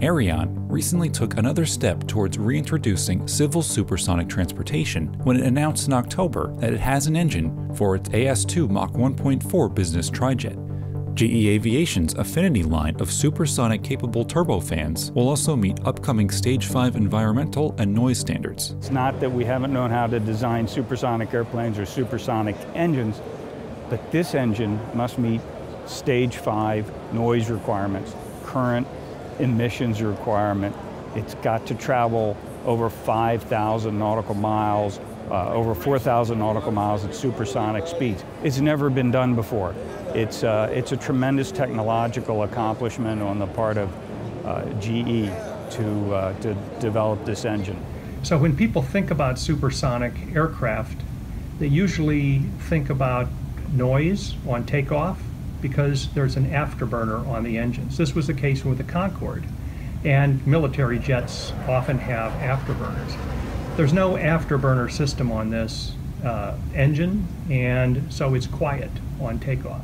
Aerion recently took another step towards reintroducing civil supersonic transportation when it announced in October that it has an engine for its AS2 Mach 1.4 business trijet. GE Aviation's Affinity line of supersonic capable turbofans will also meet upcoming Stage 5 environmental and noise standards. It's not that we haven't known how to design supersonic airplanes or supersonic engines, but this engine must meet Stage 5 noise requirements, current emissions requirement. It's got to travel over 5,000 nautical miles, uh, over 4,000 nautical miles at supersonic speeds. It's never been done before. It's, uh, it's a tremendous technological accomplishment on the part of uh, GE to, uh, to develop this engine. So when people think about supersonic aircraft, they usually think about noise on takeoff because there's an afterburner on the engines. This was the case with the Concorde, and military jets often have afterburners. There's no afterburner system on this uh, engine, and so it's quiet on takeoff.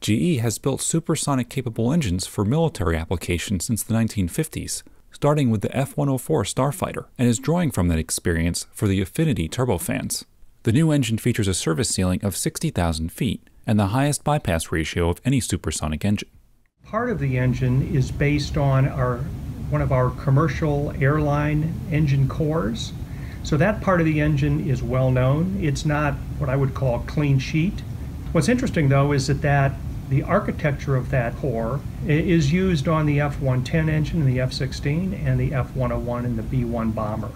GE has built supersonic capable engines for military applications since the 1950s, starting with the F 104 Starfighter, and is drawing from that experience for the Affinity turbofans. The new engine features a service ceiling of 60,000 feet and the highest bypass ratio of any supersonic engine. Part of the engine is based on our one of our commercial airline engine cores. So that part of the engine is well known. It's not what I would call clean sheet. What's interesting though is that that the architecture of that core is used on the F-110 engine, the F-16, and the F-101 and the B-1 bomber.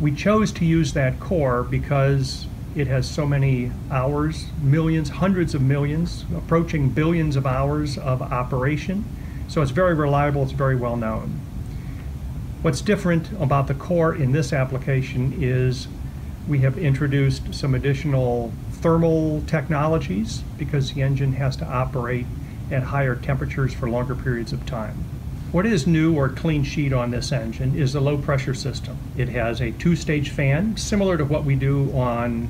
We chose to use that core because it has so many hours, millions, hundreds of millions, approaching billions of hours of operation. So it's very reliable, it's very well known. What's different about the core in this application is we have introduced some additional thermal technologies because the engine has to operate at higher temperatures for longer periods of time. What is new or clean sheet on this engine is the low pressure system. It has a two stage fan, similar to what we do on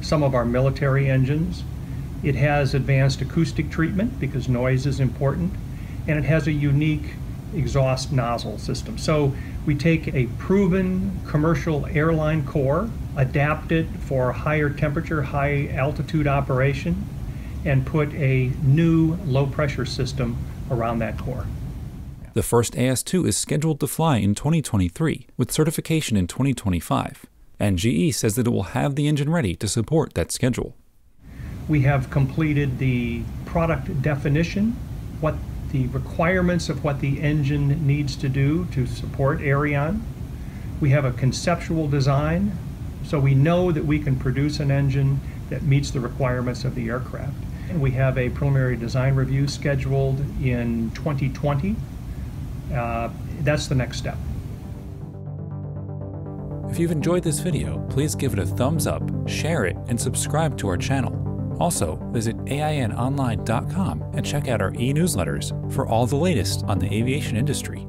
some of our military engines. It has advanced acoustic treatment because noise is important, and it has a unique exhaust nozzle system. So we take a proven commercial airline core, adapt it for higher temperature, high altitude operation, and put a new low pressure system around that core. The first AS2 is scheduled to fly in 2023, with certification in 2025, and GE says that it will have the engine ready to support that schedule. We have completed the product definition, what the requirements of what the engine needs to do to support Aerion. We have a conceptual design, so we know that we can produce an engine that meets the requirements of the aircraft. And we have a preliminary design review scheduled in 2020. Uh, that's the next step. If you've enjoyed this video, please give it a thumbs up, share it, and subscribe to our channel. Also, visit AINonline.com and check out our e newsletters for all the latest on the aviation industry.